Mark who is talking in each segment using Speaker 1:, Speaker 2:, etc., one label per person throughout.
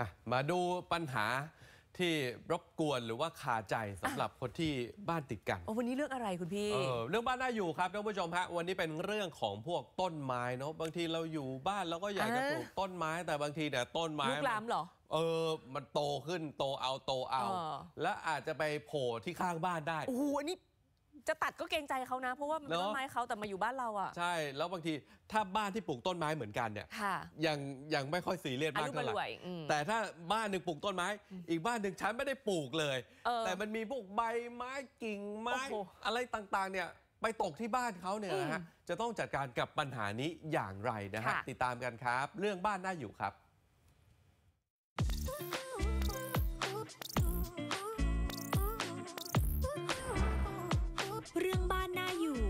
Speaker 1: อะมาดูปัญหาที่รบกวนหรือว่าคาใจสำหรับคนที่บ้านติดกัน
Speaker 2: โอ้วันนี้เรื่องอะไรคุณพี่
Speaker 1: เออเรื่องบ้านน่าอยู่ครับท่านผู้ชมฮะวันนี้เป็นเรื่องของพวกต้นไม้เนาะบางทีเราอยู่บ้านเราก็อยากจะ
Speaker 2: อ่า
Speaker 1: ปลูกต้นไม้แต่บางทีเนี่ยต้นไม้
Speaker 2: ลูกลามเหรอ
Speaker 1: เออ มันโตขึ้นโตเอาโตเอา
Speaker 2: เออ
Speaker 1: และอาจจะไปโผล่ที่ข้างบ้านได้
Speaker 2: โอ้โหอันนี้ จะตัดก็เกรงใจเขานะ เพราะว่ามันเป็น
Speaker 1: เนอะ
Speaker 2: ต้นไม้เขาแต่มาอยู่บ้านเราอะ
Speaker 1: ใช่ แล้วบางทีถ้าบ้านที่ปลูกต้นไม้เหมือนกันเนี่ย
Speaker 2: ค่ะ
Speaker 1: ยังยังไม่ค่อยซีเรียส
Speaker 2: อา
Speaker 1: มาก
Speaker 2: รุม
Speaker 1: เท่า
Speaker 2: มา
Speaker 1: ไห
Speaker 2: รว
Speaker 1: ร่
Speaker 2: ยอืม
Speaker 1: แต่ถ้าบ้านหนึ่งปลูกต้นไม้ อีกบ้านหนึ่งฉันไม่ได้ปลูกเลย
Speaker 2: เออ
Speaker 1: แต่มันมีพวกใบไม้กิ่งไม้
Speaker 2: โอ้โห
Speaker 1: อะไรต่างๆเนี่ยไปตกที่บ้านเขาเนี่ยนะฮะ
Speaker 2: อืม
Speaker 1: จะต้องจัดการกับปัญหานี้อย่างไรนะฮะ
Speaker 2: ค่ะ
Speaker 1: ติดตามกันครับ เรื่องบ้านน่าอยู่ครับ
Speaker 3: เรื่องบ้านน่าอยู่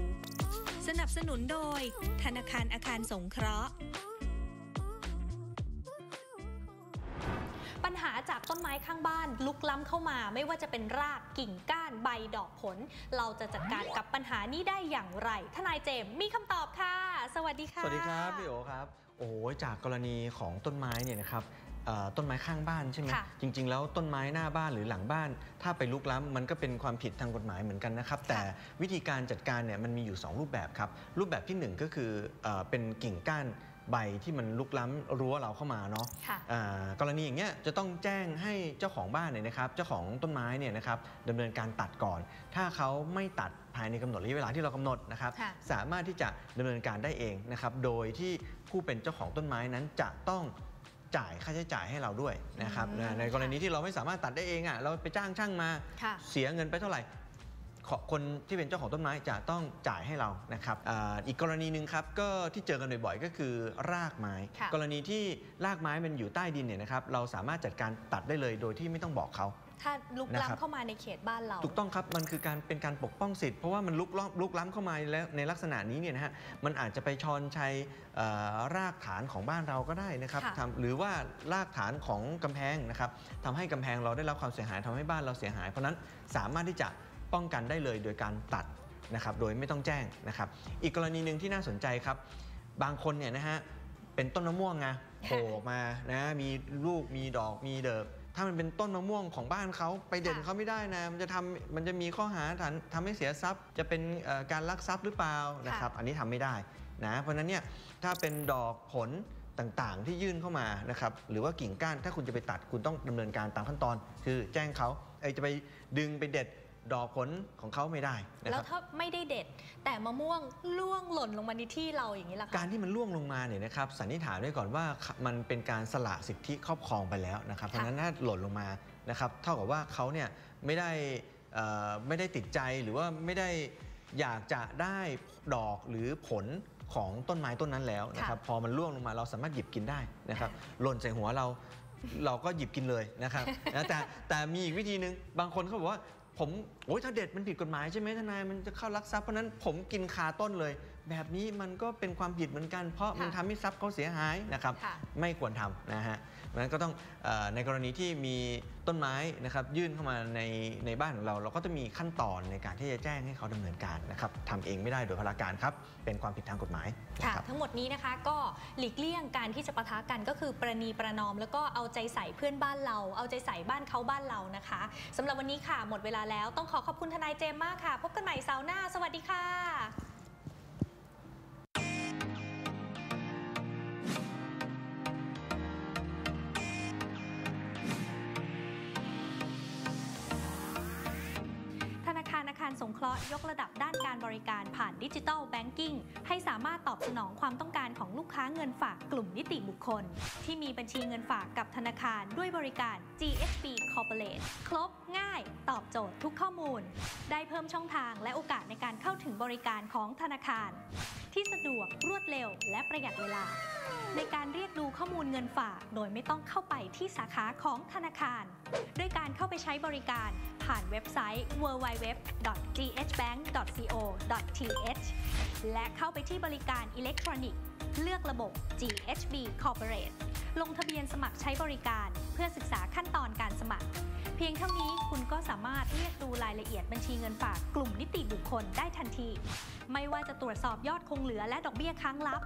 Speaker 3: สนับสนุนโดย ธนาคารอาคารสงเคราะห์
Speaker 4: ปัญหาจากต้นไม้ข้างบ้านลุกล้ำเข้ามา ไม่ว่าจะเป็นรากกิ่งก้านใบดอกผล เราจะจัดการกับปัญหานี้ได้อย่างไร ทนายเจมส์มีคำตอบค่ะ สวัสดีค่ะ
Speaker 5: สวัสดีครับ พี่โอครับ โอ้โหจากกรณีของต้นไม้เนี่ยนะครับเอ่อ ต้นไม้ข้างบ้านใช่ไหม
Speaker 4: ค่ะ
Speaker 5: จริง ๆ แล้วต้นไม้หน้าบ้านหรือหลังบ้าน ถ้าไปลุกล้ำมันก็เป็นความผิดทางกฎหมายเหมือนกันนะครับ แต่วิธีการจัดการเนี่ยมันมีอยู่ 2 รูปแบบครับ รูปแบบที่ 1 ก็คือเอ่อเป็นกิ่งก้านใบที่มันลุกล้ำรั้วเราเข้ามาเนาะ
Speaker 4: ค่ะ
Speaker 5: อ่ากรณีอย่างเงี้ยจะต้องแจ้งให้เจ้าของบ้านเนี่ยนะครับ เจ้าของต้นไม้เนี่ยนะครับดำเนินการตัดก่อน ถ้าเขาไม่ตัดภายในกำหนดระยะเวลาที่เรากำหนดนะครับ
Speaker 4: ค่ะ
Speaker 5: สามารถที่จะดำเนินการได้เองนะครับ โดยที่ผู้เป็นเจ้าของต้นไม้นั้นจะต้อง จ่ายค่าใช้จ่ายให้เราด้วยนะครับ
Speaker 4: อืม
Speaker 5: นะในกรณีที่เราไม่สามารถตัดได้เองอะเราไปจ้างช่างมา
Speaker 4: ค่ะ
Speaker 5: เสียเงินไปเท่าไหร่ ขอคนที่เป็นเจ้าของต้นไม้จะต้องจ่ายให้เรานะครับอาอีกกรณีหนึ่งครับก็ที่เจอกันบ่อยๆ ก็คือรากไม้
Speaker 4: ค่ะ
Speaker 5: กรณีที่รากไม้มันอยู่ใต้ดินเนี่ยนะครับเราสามารถจัดการตัดได้เลยโดยที่ไม่ต้องบอกเขา
Speaker 4: ถ้าลุก
Speaker 5: นะครับ
Speaker 4: ล้ำเข้ามาในเขตบ้านเรา
Speaker 5: ถูกต้องครับ มันคือการเป็นการปกป้องสิทธิ์เพราะว่ามันลุกล้ำลุกล้ำเข้ามาแล้วในลักษณะนี้เนี่ยนะฮะมันอาจจะไปชอนชัยเอ่อรากฐานของบ้านเราก็ได้นะครับ
Speaker 4: ค่ะ
Speaker 5: ทำหรือว่ารากฐานของกำแพงนะครับทำให้กำแพงเราได้รับความเสียหายทำให้บ้านเราเสียหาย เพราะฉะนั้นสามารถที่จะ ป้องกันได้เลยโดยการตัดนะครับโดยไม่ต้องแจ้งนะครับ อีกกรณีหนึ่งที่น่าสนใจครับ บางคนเนี่ยนะฮะเป็นต้นมะม่วงไงโผล่ออกมานะมีลูกมีดอกมีเดิบถ้ามันเป็นต้นมะม่วงของบ้านเขาไปเด่นเขาไม่ได้นะมันจะทำมันจะมีข้อหาฐานทำให้เสียทรัพย์ จะเป็นการลักทรัพย์หรือเปล่านะครับอันนี้ทำไม่ได้นะเพราะนั้นเนี่ยถ้าเป็นดอกผลต่างๆ ที่ยื่นเข้ามานะครับหรือว่ากิ่งก้านถ้าคุณจะไปตัดคุณต้องดำเนินการตามขั้นตอน คือแจ้งเขาไอจะไปดึงไปเด็ด ดอกผลของเขาไม่ได้นะ
Speaker 4: แล้
Speaker 5: ควรับ
Speaker 4: ถ้าไม่ได้เด็ด แต่มะม่วงล่วงหล่นลงมาในที่เราอย่างนี้ล่ะ
Speaker 5: กา
Speaker 4: คะ
Speaker 5: รที่มันล่วงลงมาเนี่ยนะครับสันนิษฐานไว้ก่อนว่ามันเป็นการสละสิทธิครอบครองไปแล้วนะครับเพราะฉะนั้นถ้าหล่นลงมานะครับเท่ากับว่าเขาเนี่ยไม่ได้เอ่อไม่ได้ติดใจหรือว่าไม่ได้อยากจะได้ดอกหรือผลของต้นไม้ต้นนั้นแล้วนะครับพอมันล่วงลงมาเราสามารถหยิบกินได้นะครับหล่นใส่หัวเราเราก็หยิบกินเลยนะครับ นะแต่แต่มีอีกวิธีหนึ่งบางคนเขาบอกว่า ผมโอ้ยถ้าเด็ดมันผิดกฎหมายใช่ไหมทนายมันจะเข้ารักทรัพย์เพราะฉะนั้นผมกินคาต้นเลย แบบนี้มันก็เป็นความผิดเหมือนกัน เพราะมัน
Speaker 4: ค่ะ
Speaker 5: ทำให้ทรัพย์เขาเสียหายนะครับ
Speaker 4: ค่ะ
Speaker 5: ไม่ควรทำนะฮะเพราะฉะนั้นก็ต้องเออในกรณีที่มีต้นไม้นะครับยื่นเข้ามาในในบ้านของเรา เราก็จะมีขั้นตอนในการที่จะแจ้งให้เขาดำเนินการนะครับทำเองไม่ได้โดยพลาการครับ เป็นความผิดทางกฎหมายนะ
Speaker 4: ค่ะ
Speaker 5: ครับ
Speaker 4: ทั้งหมดนี้นะคะก็หลีกเลี่ยงการที่จะปะทะกันก็คือประนีประนอม แล้วก็เอาใจใส่เพื่อนบ้านเรา เอาใจใส่บ้านเขาบ้านเรานะคะสำหรับวันนี้ค่ะหมดเวลาแล้วต้องขอขอบคุณทนายเจมส์มากค่ะ พบกันใหม่เสาร์หน้า สวัสดีค่ะ สงเคราะห์ยกระดับด้านการบริการผ่านดิจิทัลแบงกิ้งให้สามารถตอบสนองความต้องการของลูกค้าเงินฝากกลุ่มนิติบุคคล ที่มีบัญชีเงินฝากกับธนาคารด้วยบริการ GSB Corporate ครบง่าย ตอบโจทย์ทุกข้อมูล ได้เพิ่มช่องทางและโอกาสในการเข้าถึงบริการของธนาคาร ที่สะดวกรวดเร็ว และประหยัดเวลา ในการเรียกดูข้อมูลเงินฝาก โดยไม่ต้องเข้าไปที่สาขาของธนาคารด้วยการเข้าไปใช้บริการผ่านเว็บไซต์ www.ghbank.co.th และเข้าไปที่บริการอิเล็กทรอนิกส์ เลือกระบบ GHB Corporate ลงทะเบียนสมัครใช้บริการเพื่อศึกษาขั้นตอนการสมัคร พียงเท่านี้คุณก็สามารถเรียกดูรายละเอียดบัญชีเงินฝากกลุ่มนิติบุคคลได้ทันที ไม่ว่าจะตรวจสอบยอดคงเหลือและดอกเบี้ยค้างลับ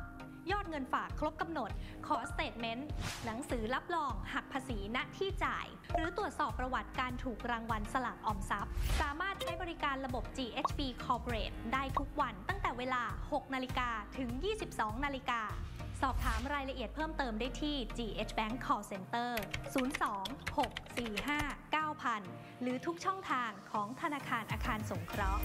Speaker 4: ยอดเงินฝากครบกำหนด ขอสเตทเมนต์ หนังสือรับรองหักภาษีณที่จ่าย หรือตรวจสอบประวัติการถูกรางวัลสลากออมทรัพย์ สามารถใช้บริการระบบ GHB Corporate ได้ทุกวันตั้งแต่เวลา 6 นาฬิกาถึง 22 นาฬิกา อบถามรายละเอียดเพิ่มเติมได้ที่ GH Bank Call Center 02 645 9000 หรือทุกช่องทางของธนาคารอาคารสงเคราะห์